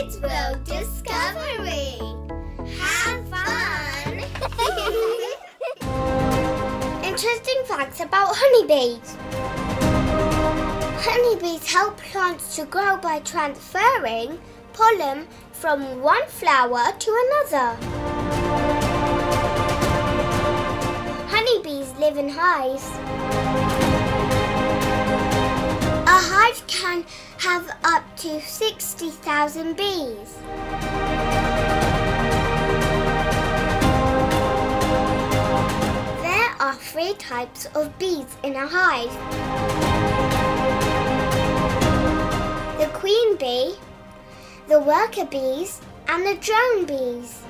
Kids World Discovery. Have fun! Interesting facts about honeybees. Honeybees help plants to grow by transferring pollen from one flower to another. Honeybees live in hives. A hive can have up to 60,000 bees. There are three types of bees in a hive. The queen bee, the worker bees, and the drone bees.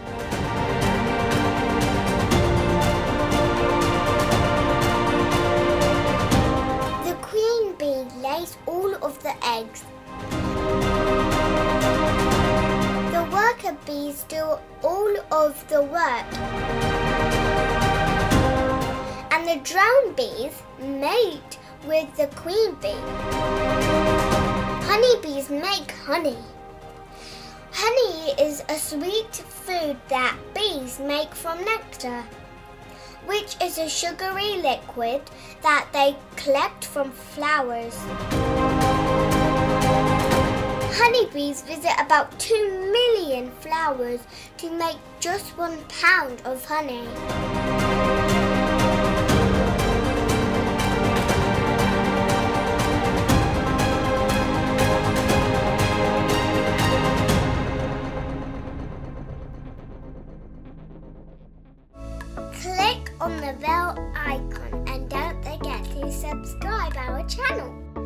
Lays all of the eggs. The worker bees do all of the work. And the drone bees mate with the queen bee. Honeybees make honey. Honey is a sweet food that bees make from nectar, which is a sugary liquid that they collect from flowers. Honeybees visit about 2 million flowers to make just one pound of honey. on the bell icon and don't forget to subscribe our channel.